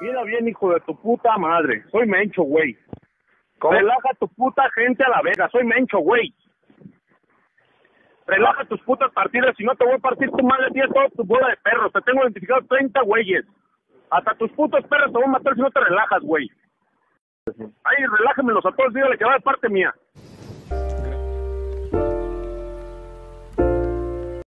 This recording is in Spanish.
Mira bien, hijo de tu puta madre. Soy Mencho, güey. Relaja tu puta gente a la vega. Soy Mencho, güey. Relaja tus putas partidas. Si no te voy a partir tu madre, tienes toda tu bola de perros. Te tengo identificado 30 güeyes. Hasta tus putos perros te voy a matar si no te relajas, güey. Ay, relájamelos a todos. Dígale que va de parte mía.